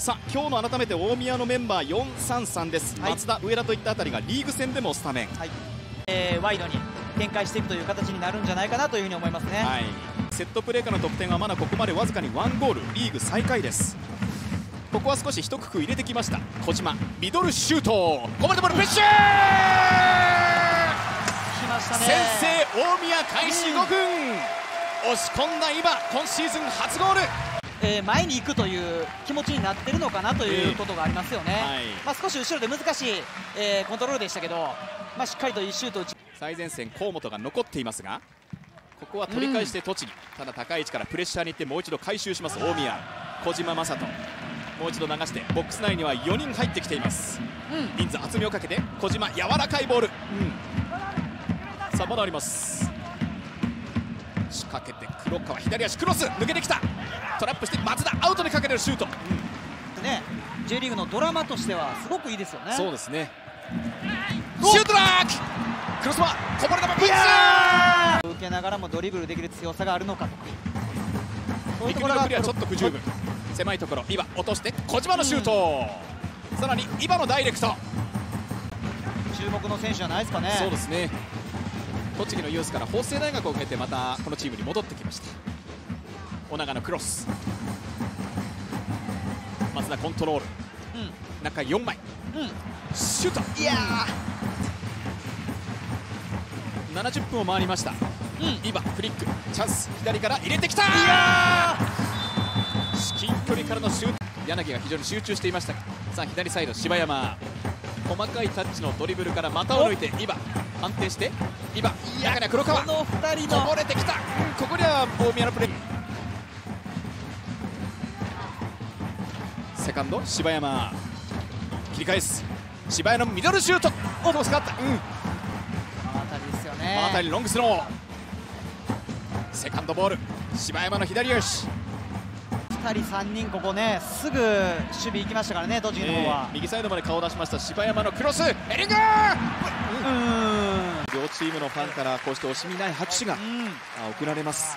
さあ今日の改めて大宮のメンバー433です、はい。松田、上田といったあたりがリーグ戦でもスタメン、はい。えーワイドに展開していくという形になるんじゃないかなというふうに思いますね。はい、セットプレーからの得点はまだここまでわずかに1ゴール。リーグ最下位です。ここは少し一工夫入れてきました。小島ミドルシュート。こぼれたボールプレッシャー!来ましたね。先制大宮開始5分、押し込んだ今今シーズン初ゴールえー前に行くという気持ちになってるのかなということがありますよね。はい。まあ少し後ろで難しい、えーコントロールでしたけど、まあしっかりといいシュートを打ち最前線河本が残っていますがここは取り返して栃木、ただ高い位置からプレッシャーに行ってもう一度回収します大宮。小島正人。もう一度流してボックス内には4人入ってきています。うん。人数厚みをかけて小島柔らかいボール、さあまだあります仕掛けて黒川左足クロス抜けてきた。トラップして松田アウトにかけてるシュート、ね、J リーグのドラマとしてはすごくいいですよね。そうですね。シュートだク！ロスバーこぼれ球ポイント受けながらもドリブルできる強さがあるのかと。ういうところがちょっと不十分。狭いところ。今落として小島のシュート、さらに今のダイレクト、注目の選手じゃないですかね。そうですね栃木のユースから法政大学を経てまたこのチームに戻ってきました。小長のクロス。松田コントロール。うん中4枚。うんシュート。いや70分を回りました。ー、うん、今フリック。チャンス。左から入れてきた。いや至近距離からのシュート。柳が非常に集中していましたが。さあ左サイド柴山。細かいタッチのドリブルから股を抜いて今安定して今中には黒川。この2人のこぼれてきた、うんここには大宮のプレー。セカンド柴山。切り返す。柴山のミドルシュート。おどうかった。うん。この辺りですよね。真辺りロングスロー。セカンドボール。柴山の左足。2人3人ここねすぐ守備行きましたからね栃木の方は、右サイドまで顔を出しました。柴山のクロス。ヘディングうーん両チームのファンからこうして惜しみない拍手が送られます